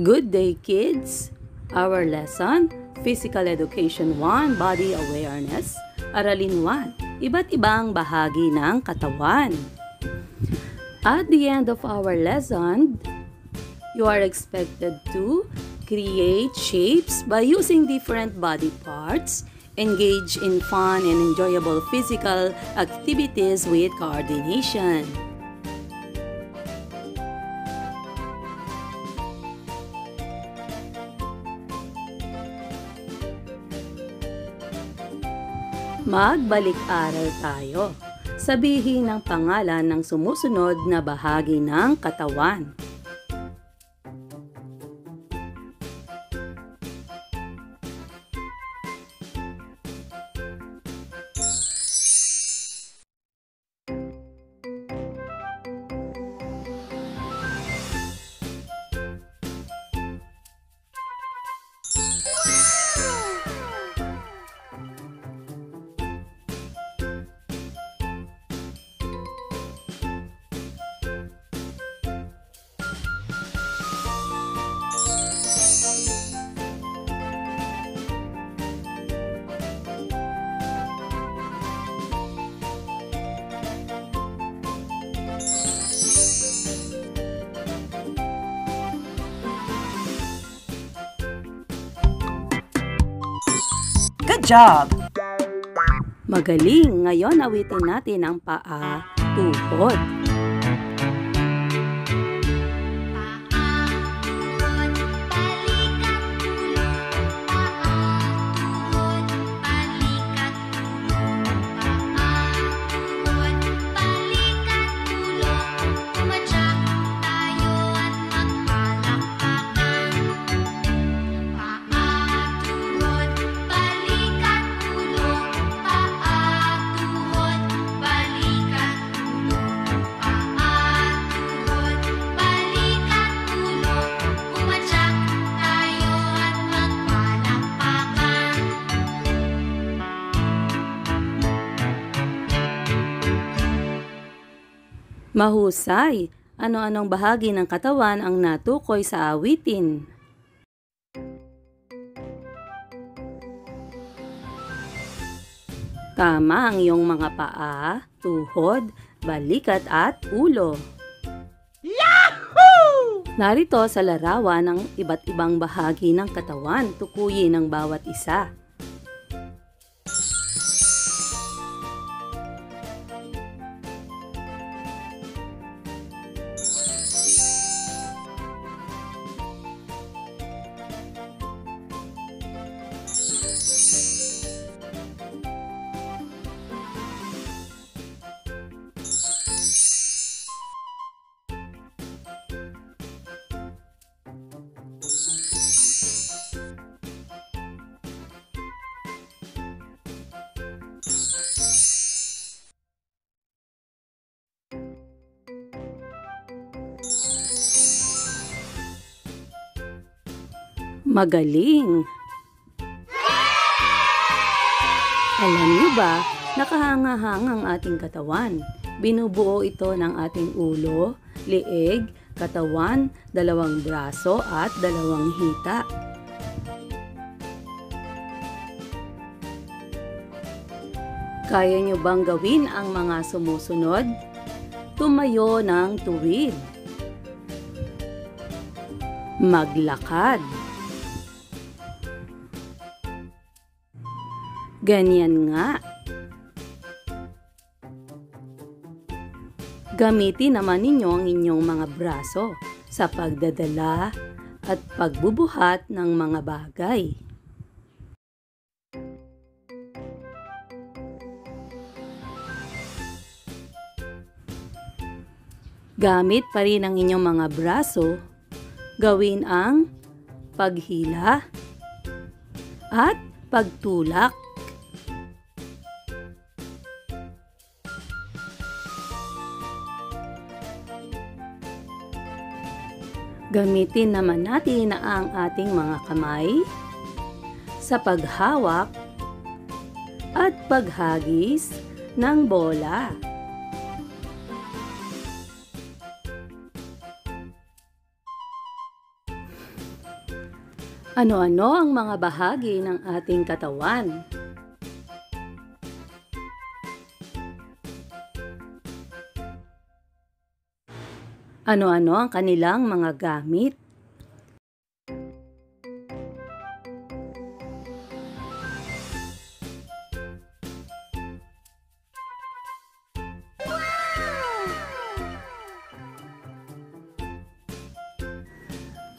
Good day, kids! Our lesson, Physical Education 1, Body Awareness, Aralin 1, Iba't ibang bahagi ng katawan. At the end of our lesson, you are expected to create shapes by using different body parts, engage in fun and enjoyable physical activities with coordination. Magbalik-aral tayo. Sabihin ang pangalan ng sumusunod na bahagi ng katawan. Good job! Magaling! Ngayon awitin natin ang paa, tuhod. Mahusay! Ano-anong bahagi ng katawan ang natukoy sa awitin? Tama ang iyong mga paa, tuhod, balikat at ulo. Yahoo! Narito sa larawan ang iba't ibang bahagi ng katawan, tukuyin ng bawat isa. Magaling! Alam niyo ba, nakahanga-hang ang ating katawan. Binubuo ito ng ating ulo, liig, katawan, dalawang braso at dalawang hita. Kaya niyo bang gawin ang mga sumusunod? Tumayo ng tuwid. Maglakad. Ganyan nga. Gamitin naman ninyo ang inyong mga braso sa pagdadala at pagbubuhat ng mga bagay. Gamit pa rin ang inyong mga braso, gawin ang paghila at pagtulak. Gamitin naman natin ang ating mga kamay sa paghawak at paghagis ng bola. Ano-ano ang mga bahagi ng ating katawan? Ano-ano ang kanilang mga gamit?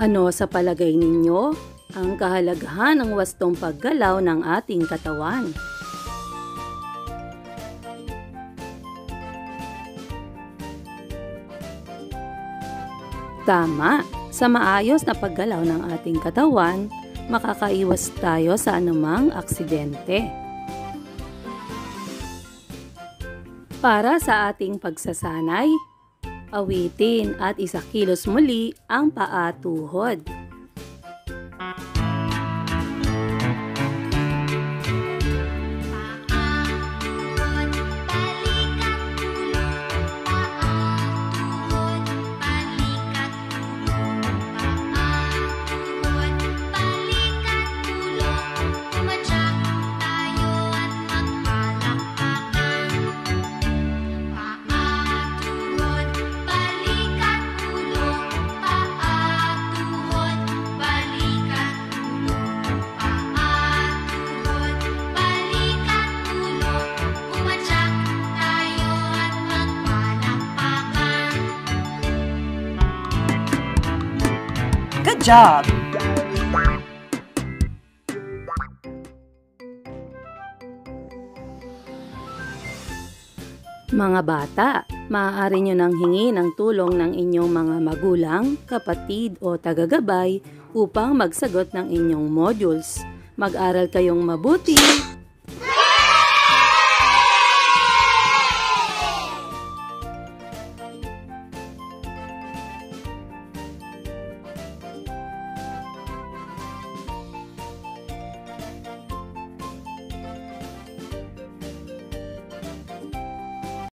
Ano sa palagay ninyo ang kahalagahan ng wastong paggalaw ng ating katawan? Tama, sa maayos na paggalaw ng ating katawan, makakaiwas tayo sa anumang aksidente. Para sa ating pagsasanay, awitin at isakilos muli ang paa tuhod. Job! Mga bata, maaari nyo nang hingi ng tulong ng inyong mga magulang, kapatid o tagagabay upang magsagot ng inyong modules. Mag-aral kayong mabuti